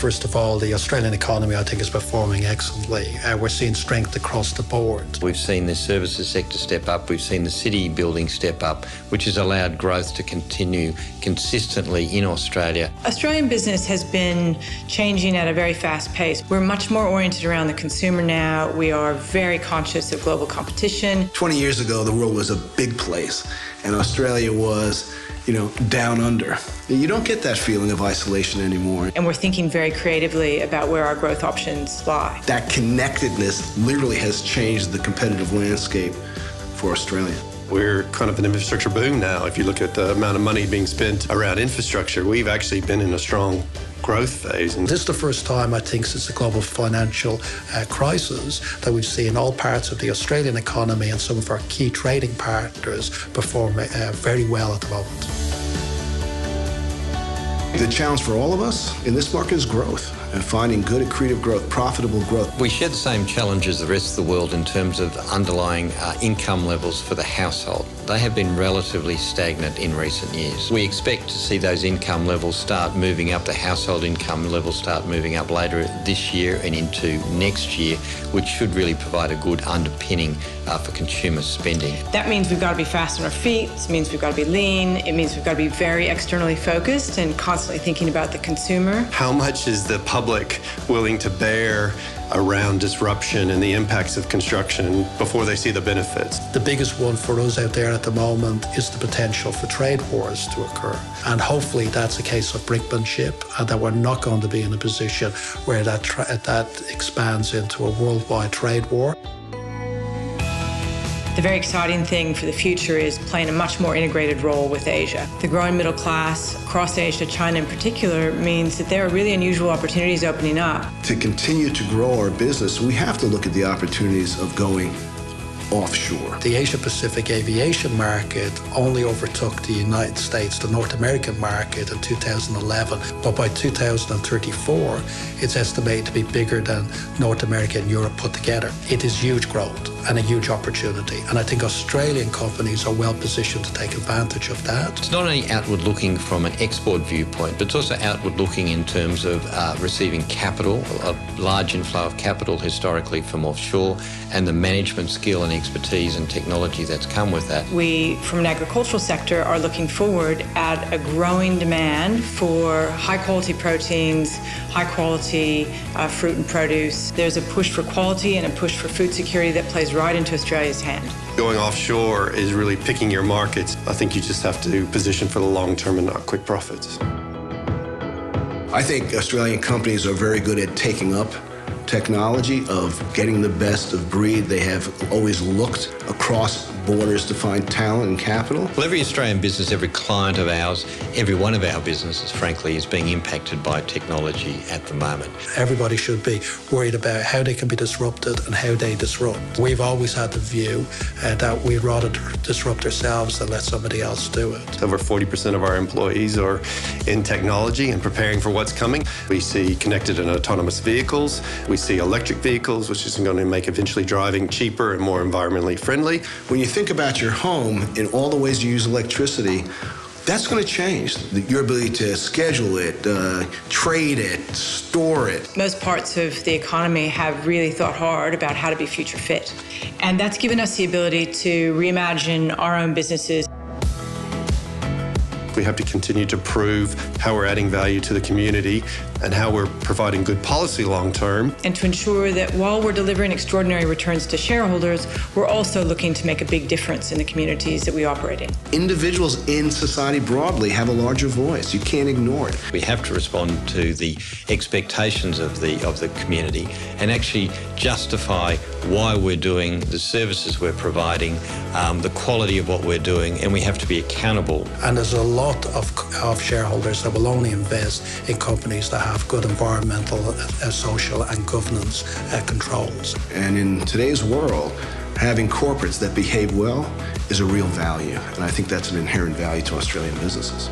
First of all, the Australian economy, I think, is performing excellently. Uh, we're seeing strength across the board. We've seen the services sector step up. We've seen the city building step up, which has allowed growth to continue consistently in Australia. Australian business has been changing at a very fast pace. We're much more oriented around the consumer now. We are very conscious of global competition. 20 years ago, the world was a big place, and Australia was you know, down under. You don't get that feeling of isolation anymore. And we're thinking very creatively about where our growth options lie. That connectedness literally has changed the competitive landscape for Australia. We're kind of an infrastructure boom now. If you look at the amount of money being spent around infrastructure, we've actually been in a strong growth phase. And this is the first time, I think, since the global financial uh, crisis that we've seen all parts of the Australian economy and some of our key trading partners perform uh, very well at the moment. The challenge for all of us in this market is growth and finding good accretive growth, profitable growth. We share the same challenge as the rest of the world in terms of underlying uh, income levels for the household. They have been relatively stagnant in recent years. We expect to see those income levels start moving up, the household income levels start moving up later this year and into next year, which should really provide a good underpinning uh, for consumer spending. That means we've got to be fast on our feet. This means we've got to be lean. It means we've got to be very externally focused and constantly thinking about the consumer. How much is the public public willing to bear around disruption and the impacts of construction before they see the benefits. The biggest one for us out there at the moment is the potential for trade wars to occur. And hopefully that's a case of brinkmanship and that we're not going to be in a position where that, that expands into a worldwide trade war. The very exciting thing for the future is playing a much more integrated role with Asia. The growing middle class across Asia, China in particular, means that there are really unusual opportunities opening up. To continue to grow our business, we have to look at the opportunities of going offshore. The Asia Pacific aviation market only overtook the United States, the North American market in 2011, but by 2034, it's estimated to be bigger than North America and Europe put together. It is huge growth and a huge opportunity, and I think Australian companies are well positioned to take advantage of that. It's not only outward looking from an export viewpoint, but it's also outward looking in terms of uh, receiving capital, a large inflow of capital historically from offshore, and the management skill and expertise and technology that's come with that. We, from an agricultural sector, are looking forward at a growing demand for high quality proteins, high quality uh, fruit and produce. There's a push for quality and a push for food security that plays right into Australia's hand. Going offshore is really picking your markets. I think you just have to position for the long term and not quick profits. I think Australian companies are very good at taking up technology, of getting the best of breed. They have always looked across borders to find talent and capital. Well, every Australian business, every client of ours, every one of our businesses, frankly, is being impacted by technology at the moment. Everybody should be worried about how they can be disrupted and how they disrupt. We've always had the view uh, that we'd rather disrupt ourselves than let somebody else do it. Over 40% of our employees are in technology and preparing for what's coming. We see connected and autonomous vehicles. We see electric vehicles, which is going to make eventually driving cheaper and more environmentally friendly. When you think about your home and all the ways you use electricity, that's going to change. Your ability to schedule it, uh, trade it, store it. Most parts of the economy have really thought hard about how to be future fit. And that's given us the ability to reimagine our own businesses. We have to continue to prove how we're adding value to the community and how we're providing good policy long term. And to ensure that while we're delivering extraordinary returns to shareholders, we're also looking to make a big difference in the communities that we operate in. Individuals in society broadly have a larger voice. You can't ignore it. We have to respond to the expectations of the of the community and actually justify why we're doing the services we're providing, um, the quality of what we're doing, and we have to be accountable. And there's a lot of, of shareholders that will only invest in companies that have good environmental, uh, social, and governance uh, controls. And in today's world, having corporates that behave well is a real value. And I think that's an inherent value to Australian businesses.